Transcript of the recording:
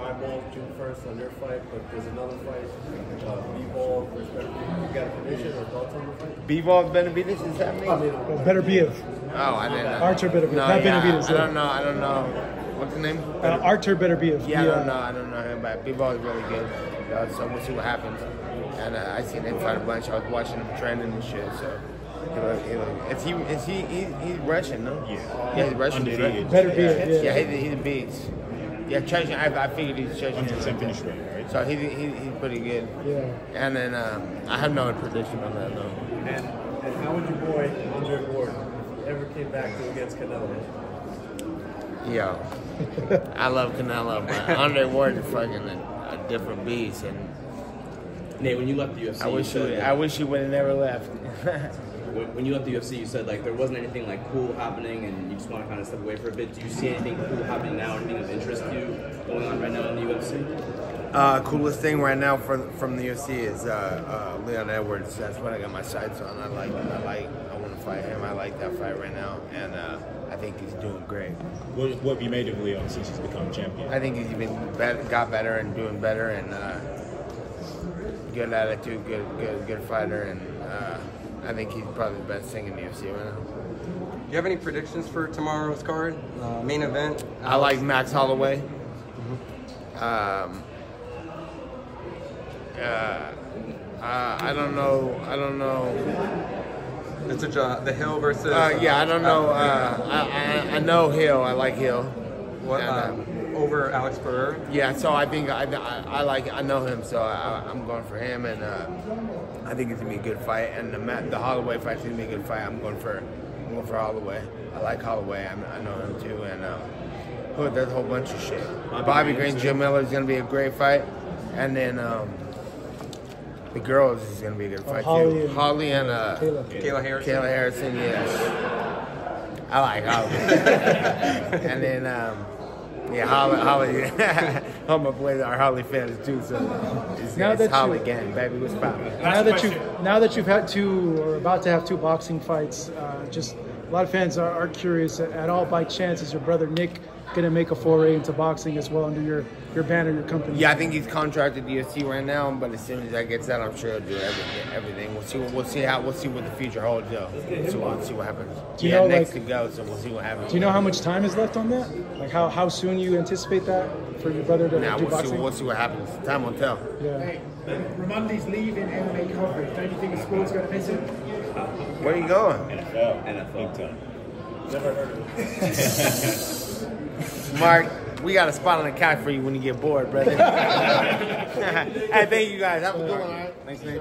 eyeball June first on their fight, but there's another fight, uh, Bivol versus Benavidez. You got a prediction or thoughts on the fight? Bivol Benavidez is happening? I mean, Well, Beterbiev Oh, I didn't know. Archer Benavidez, No, not yeah, Benavidez, I don't know. I don't know. What's the name? uh, Artur Beterbiev. Yeah, I don't uh, know. I don't know him, but Bivol is really good. Uh, so we'll see what happens. And uh, I seen him fight a bunch. I was watching him training and shit. So. he look- he look- Is he? Is he? he he's Russian, no? Yeah. Yeah, he's Russian, dude, right? Better be Yeah, it. yeah, Yeah. he's, he's beats. Yeah, Chechen. I, I figured he's Chechen. 100% finish rate, right? So he, he, he's pretty good. Yeah. And then um, I have no prediction on that, though. and, and how would your boy Andre Ward if he ever came back to against Canelo? Yo, I love Canelo, but Andre Ward is fucking a, a different beast, and Nate, when you left the UFC, I wish you he, said, I wish he would have never left. when, when you left the UFC, you said like there wasn't anything like cool happening, and you just want to kind of step away for a bit. Do you see anything cool happening now? Anything of interest to you going on right now in the UFC? uh, coolest thing right now for, from the UFC is uh, uh, Leon Edwards. That's what I got my sights on. I like, I like, I want to fight him. I like that fight right now, and uh, I think he's doing great. What, what have you made of Leon since he's become champion? I think he's even better, got better and doing better, and uh, good attitude, good, good, good fighter, and uh, I think he's probably the best thing in the UFC right now. Do you have any predictions for tomorrow's card? Uh, main event? I like Max Holloway. Um, uh, uh, I don't know. I don't know. It's a job. the Hill versus. Uh, yeah, I don't know. Uh, I, I, I know Hill. I like Hill. What, And, uh, over Alex Pereira? Yeah, so I think I, I, I like I know him, so I, I'm going for him, and uh, I think it's gonna be a good fight. And the Matt, the Holloway fight's gonna be a good fight. I'm going for I'm going for Holloway. I like Holloway. I'm, I know him too, and um, who there's a whole bunch of shit. Bobby Green, Jim Miller is gonna be a great fight, and then um, the girls is gonna be a good fight Holly too. and- Holly and uh, Kayla. Kayla Harrison? Kayla Harrison, yes. I like Holly. and then, um, yeah, Holly, Holly, all my boys are Holly fans too, so it's, Now it's that Holly you- gang, baby. What's poppin'? Now that you now that you've had two or about to have two boxing fights, uh, just a lot of fans are, are curious. At all, by chance, is your brother Nick going to make a foray into boxing as well under your your banner, your company? Yeah, I think he's contracted to UFC right now, but as soon as that gets out, I'm sure he'll do everything. Everything. We'll see. What, we'll see how. We'll see what the future holds, though. So we'll see what happens. Do you yeah, know, next like- to go, so we'll see what happens. Do you know how much time is left on that? Like how, how soon you anticipate that for your brother to Now do we'll see. We'll see what happens. Time will tell. yeah. Raimondi's leaving MMA coverage. Don't you think the sport's going to miss him? Where are you going? NFL. NFL. Big time. Mark, we got a spot on the couch for you when you get bored, brother. hey, thank you guys. Have a good one. all right? Thanks, Nate.